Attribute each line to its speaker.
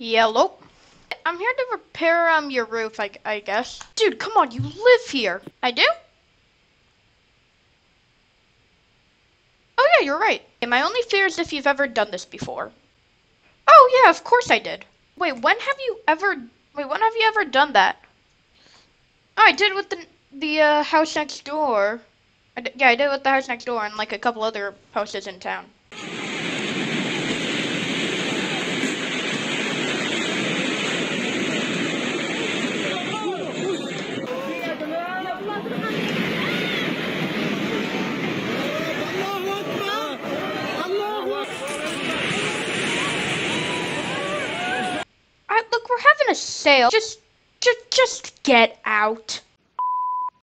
Speaker 1: Yellow. I'm here to repair um your roof, I, I guess. Dude, come on, you live here. I do? Oh yeah, you're right. My only fear is if you've ever done this before. Oh yeah, of course I did. Wait, when have you ever wait, when have you ever done that? Oh, I did it with the the uh, house next door. Yeah, I did it with the house next door and like a couple other houses in town. Alright, look, we're having a sale. Just, just, just get out.